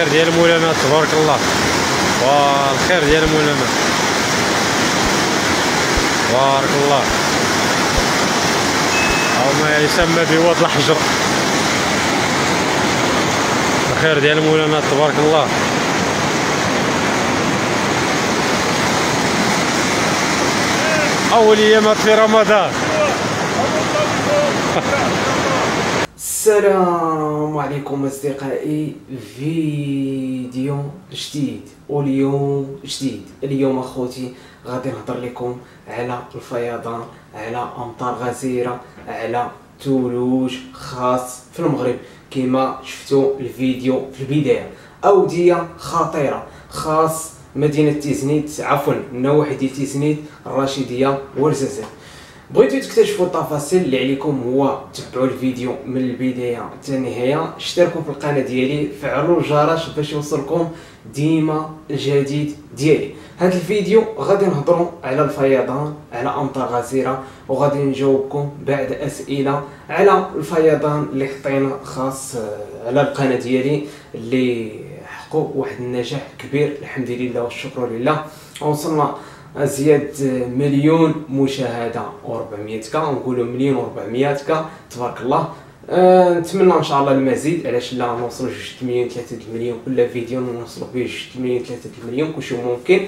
الخير ديال مولانا تبارك الله. والخير ديال مولانا. بارك الله. أو ما يسمى بواد الحجر الخير ديال مولانا تبارك الله. اول ايامات في رمضان السلام عليكم أصدقائي. فيديو جديد واليوم جديد. اليوم أخوتي غادي نهضر لكم على الفيضان على أمطار غزيرة على ثلوج خاص في المغرب. كما شفتوا الفيديو في البداية. أودية خطيرة خاص مدينة تيزنيت عفوا النواحي ديال تيزنيت الرشيديه والجزائر. بغيتو تكتشفوا التفاصيل اللي عليكم هو تبعوا الفيديو من البداية حتى النهاية. اشتركوا في القناة ديالي فعلوا الجرس باش يوصلكم ديما الجديد ديالي. هذا الفيديو غادي نهضروا على الفيضان على أمطار غزيرة وغادي نجاوبكم بعد أسئلة على الفيضان اللي حطينا خاص آه، على القناة ديالي اللي حققوا واحد النجاح كبير الحمد لله والشكر لله. وصلنا أزيد مليون مشاهدة. و400 كا نقولوا مليون و400 كا. تبارك الله. أه نتمنى إن شاء الله المزيد. علاش لا نوصلوا 2 مليون 3 مليون كل فيديو نوصلوا به 2 مليون 3 مليون كلشي ممكن.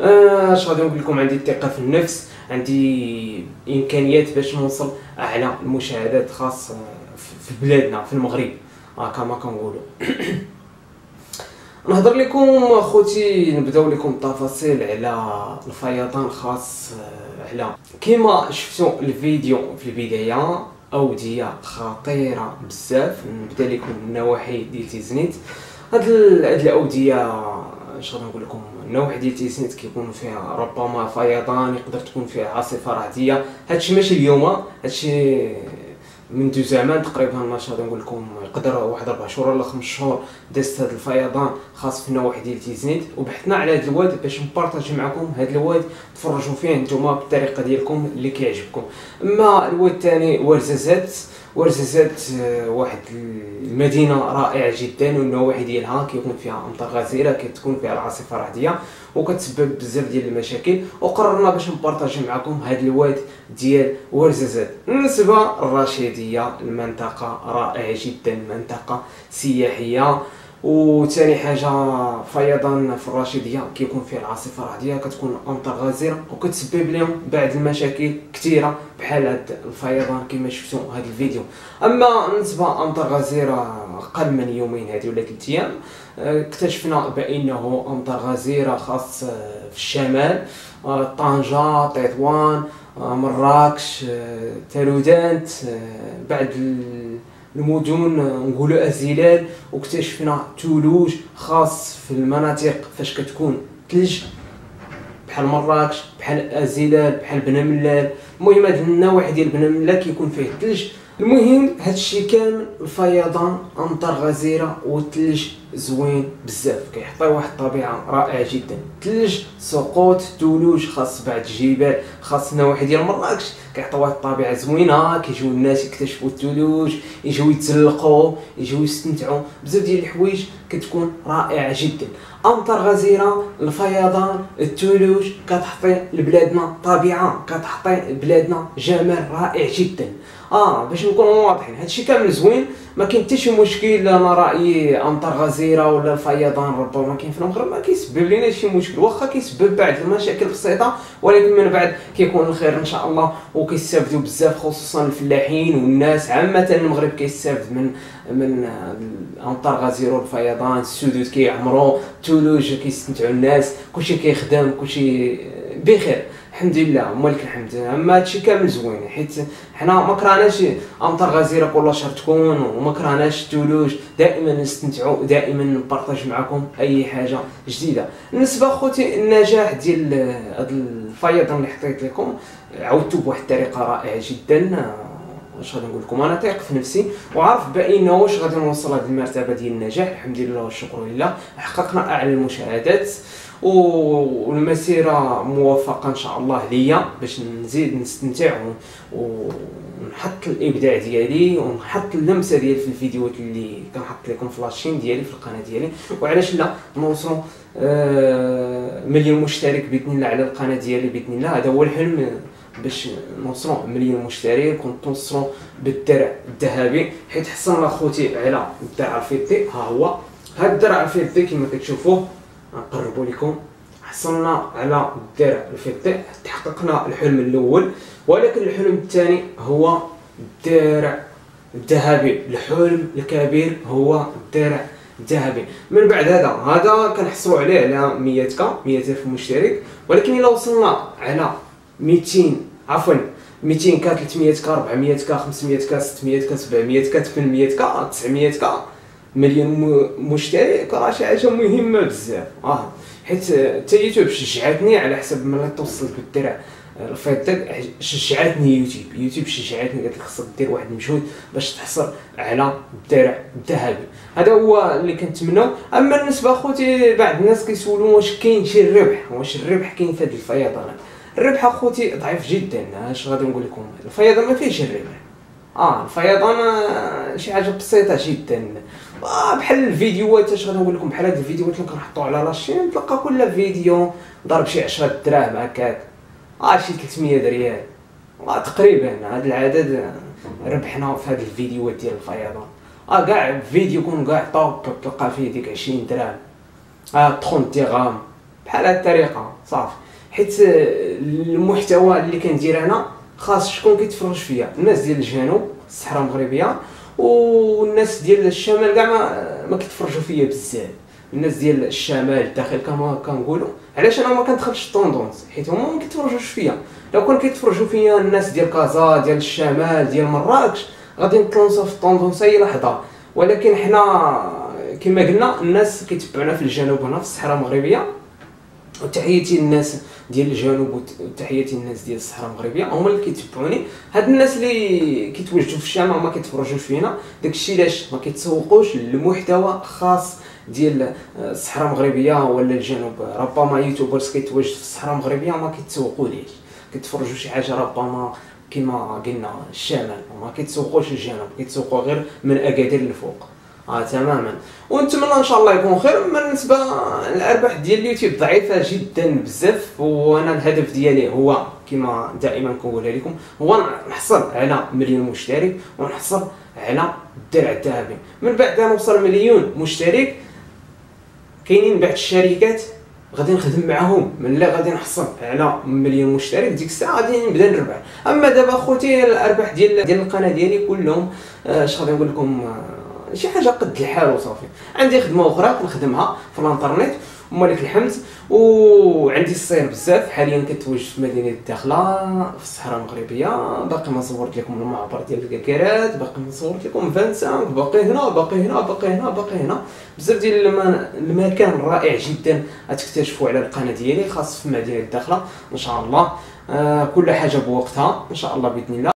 أه، اش غادي نقول لكم؟ عندي الثقة في النفس. عندي إمكانيات باش نوصل أعلى المشاهدات خاص أه، في بلادنا في المغرب. هكا ما كنقولوا نهضر لكم اخوتي نبداو لكم التفاصيل على الفيضان خاص آه، على كما شفتوا الفيديو في البداية أودية خطيرة بزاف نبدأ لكم النواحي ديال تيزنيت. هاد هاد الأودية اش غادي نقول لكم النواحي ديال تيزنيت كيكون فيها ربما فيضان يقدر تكون فيها عاصفة رعديه هادشي ماشي اليوم هادشي منذ زمان تقريبا غادي نقول لكم يقدر واحد أربع شهور ولا خمس شهور دازت هذا الفيضان خاص في النواحي ديال تيزنيت وبحثنا على هذا الواد باش نبارطاجي معكم هذا الواد تفرجوا فيه نتوما بالطريقة ديالكم اللي كيعجبكم. أما الواد الثاني ورزازات ورزازات آه، واحد المدينة رائعة جدا والنواحي ديالها كيكون فيها أمطار غزيرة كتكون فيها العاصفة الرعديه وكتسبب بزاف ديال المشاكل وقررنا باش نبارطاجي معكم هذا الواد ديال ورزازات بالنسبة الرشيدية المنطقة رائعة جدا منطقة سياحية. وثاني حاجة فيضان في الرشيديه كيكون فيها العاصفة الرعديه كتكون امطار غزيره وكتسبب لهم بعض المشاكل كثيره بحال هاد الفيضان كما شفتوا هذا الفيديو. أما بالنسبة امطار غزيره أقل من يومين هذه ولا ثلاث أيام آه، اكتشفنا بأنه امطار غزيره خاص آه، في الشمال آه، طنجة تطوان مراكش تالودانت بعد المدن نقولوا ازيلال واكتشفنا ثلوج خاص في المناطق فاش كتكون ثلج بحال مراكش بحال ازيلال بحال بنملال المهم هاد النواحي ديال بنملال كيكون فيه الثلج المهم هادشي كامل الفيضان أمطار غزيرة والثلج زوين بزاف كيعطي واحد الطبيعة رائعة جدا. ثلج سقوط ثلوج خاص بعض الجبال خاص النواحي ديال مراكش كيعطي واحد الطبيعة زوينة كيجيو الناس يكتشفوا الثلوج يجيو يتسلقوا يجيو يستمتعوا بزاف ديال الحوايج كتكون رائعة جدا. أمطار غزيرة الفيضان الثلوج كتعطي لبلادنا طبيعة كتعطي بلادنا جمال رائع جدا. آه باش نكونوا واضحين هادشي كامل زوين. ما كاين حتى شي مشكل أنا رأيي أمطار غزيرة ولا الفيضان ربما كاين في المغرب ما كيسبب لنا شي مشكل. واخا كيسبب بعض المشاكل بسيطة ولكن من بعد كيكون الخير إن شاء الله وكيستافدوا بزاف خصوصا الفلاحين والناس. عامة المغرب كيستافد من من الأمطار غزيرة والفيضان السدود كيعمروا الثلوج كيستمتعوا الناس كلشي كيخدم كلشي بخير الحمد لله مالك الحمد أما هادشي كامل زوين حيت حنا ما كرهناش أمطار غزيرة كل شهر تكون وما كرهناش الثلوج دائما نستمتعوا دائما نبارطاج معكم أي حاجة جديدة. بالنسبة خوتي النجاح ديال هذا الفيضان اللي حطيت لكم عودته بواحد الطريقة رائعة جدا. واش غادي نقول لكم؟ أنا ثايق في نفسي وعارف بانه واش غادي نوصل هذه المرتبة ديال النجاح. الحمد لله والشكر لله. حققنا أعلى المشاهدات. والمسيره موفقة إن شاء الله ليا باش نزيد نستمتع ونحط الإبداع ديالي ونحط اللمسة ديالي في الفيديوهات اللي كنحط لكم في لاشين ديالي في القناة ديالي. وعلاش لا؟ نوصلوا آه، مليون مشترك بإذن الله على القناة ديالي بإذن الله. هذا هو الحلم باش نوصلوا مليون مشترك ونوصلوا بالدرع الذهبي. حيت حصلنا خوتي على الدرع الفضي. ها هو. هذا الدرع الفضي كما كتشوفوه نقربوا لكم حصلنا على الدرع الفضي تحققنا الحلم الأول ولكن الحلم الثاني هو الدرع الذهبي. الحلم الكبير هو الدرع الذهبي. من بعد هذا هذا كنحصلوا عليه على 100 كا 100 ألف مشترك. ولكن إلا وصلنا على 200 عفوا 200 كا 300 كا 400 كا 500 كا 600 كا 700 كا 800 كا 900 كا. مليون م- مشترك راه شي حاجة مهمة بزاف. آه حيت حتى يوتيوب شجعتني على حسب ملي توصلت بالدرع. الفيض شجعتني يوتيوب. يوتيوب شجعتني قالت لك خصك دير واحد المجهود باش تحصل على الدرع الذهبي هذا هو اللي كنتمناو. أما بالنسبة أخوتي بعض الناس كيسولوا واش كاين شي ربح واش الربح كاين في هذه الفيضانات. الربح أخوتي ضعيف جدا. اش غادي نقول لكم؟ الفيضان ما فيهش الربح. آه الفيضان شي حاجة بسيطة جدا. آه بحال الفيديوهات اش غادي نقول لكم؟ بحال هاد الفيديوهات اللي كنحطوا على la chaîne تلقى كل فيديو ضرب شي 10 دراهم هكاك. آه شي 300 ريال آه تقريبا هذا العدد آه، ربحنا في هاد الفيديوهات ديال الفيضان. آه كاع فيديو يكون كاع top تلقى فيه ديك 20 درهم آه 30 درهم بحال هاد الطريقة صافي. حيت آه، المحتوى اللي كندير أنا خاص شكون كيتفرج فيا. الناس ديال الجنوب الصحراء المغربية والناس ديال الشمال كاع ما ما كيتفرجوا فيا بزاف. الناس ديال الشمال الداخل كما كنقولوا علاش أنا ما كندخلش الطوندونس حيت هما ما كيتفرجوش فيا. لو كان كيتفرجوا فيا الناس ديال كازا ديال الشمال ديال مراكش غادي نتلونسا في الطوندونس أي لحظة. ولكن حنا كما قلنا الناس كيتبعونا في الجنوب هنا في الصحراء المغربية. وتحياتي للناس ديال الجنوب وت- وتحياتي للناس ديال الصحراء المغربية. هما اللي كيتبعوني. هاد الناس اللي كيتواجدوا في الشام هما كيتفرجوا فينا. داكشي علاش ما كيتسوقوش لمحتوى خاص ديال الصحراء المغربية ولا الجنوب. ربما يوتيوبرز كيتواجد في الصحراء المغربية ما كيتسوقوليش كيتفرجوا شي حاجة ربما كما قلنا الشمال. وما كيتسوقوش الجنوب. كيتسوقوا غير من أكادير لفوق آه تماما. ونتمنى إن شاء الله يكون خير. بالنسبة الارباح ديال اليوتيوب ضعيفة جدا بزاف. وأنا الهدف ديالي هو كما دائما كنقولها لكم هو نحصل على مليون مشترك ونحصل على الدرع الذهبي. من بعد نوصل مليون مشترك كاينين بعض الشركات غادي نخدم معاهم. من لا غادي نحصل على مليون مشترك ديك الساعة غادي نبدأ نربح. أما دابا خوتي الأرباح ديال ديال القناة ديالي كلهم آه، اش غادي نقول لكم؟ آه، شي حاجة قد الحال وصافي. عندي خدمة أخرى كنخدمها في الانترنت ومالك الحمد وعندي السير بزاف. حاليا كنتواجد في مدينة الداخلة في الصحراء المغربية. باقي ما صورت لكم المعبر ديال الكاكيرات باقي ما صورت لكم فانسان باقي هنا باقي هنا باقي هنا باقي هنا. بزاف ديال الم- المكان رائع جدا غتكتشفوا على القناة ديالي خاص في مدينة الداخلة إن شاء الله. آه كل حاجة بوقتها إن شاء الله بإذن الله.